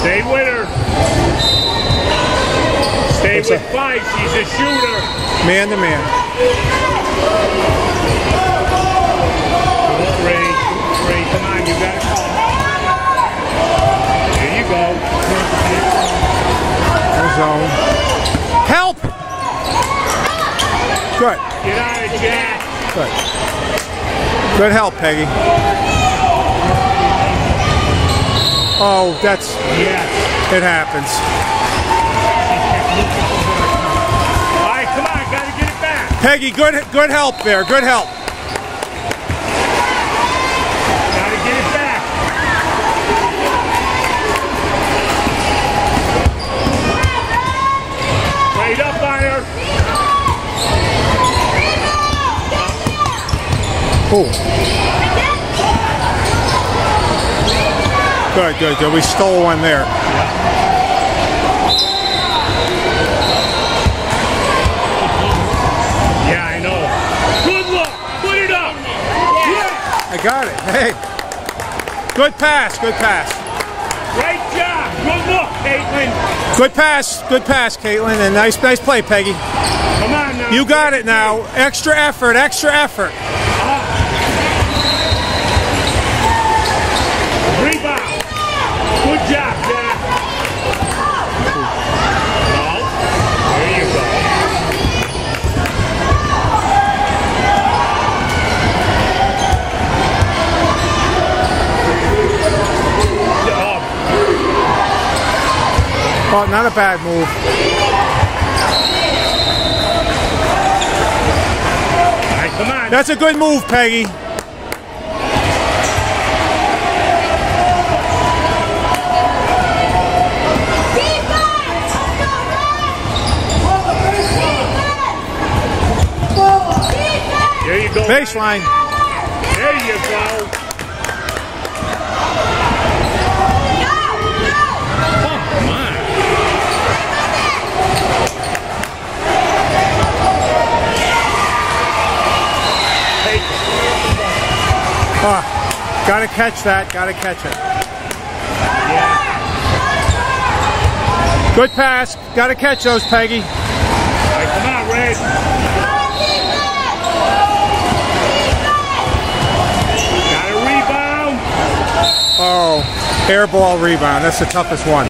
Stay with her. Stay What's with up? five. She's a shooter. Man to man. Ray, Ray, come on, you gotta. There you go. Zone. Um, help! Good. Get out of Jack. Good. Good help, Peggy. Oh, that's Yes. it happens. All right, come on, gotta get it back. Peggy, good good help there. Good help. Gotta get it back. Straight up on her. Ooh. Good, good, good. We stole one there. Yeah, I know. Good look. Put it up. Yeah. I got it. Hey. Good pass. Good pass. Great job. Good look, Caitlin. Good pass. Good pass, Caitlin. And nice, nice play, Peggy. Come on now. You got it now. Extra effort. Extra effort. Oh, not a bad move. right, come on. That's a good move, Peggy. There you go. Baseline. There you go. Come on. Take it. Ah, gotta catch that. Gotta catch it. Yeah. Good pass. Gotta catch those, Peggy. Right, come on, Red. Got a rebound. Oh, air ball rebound. That's the toughest one.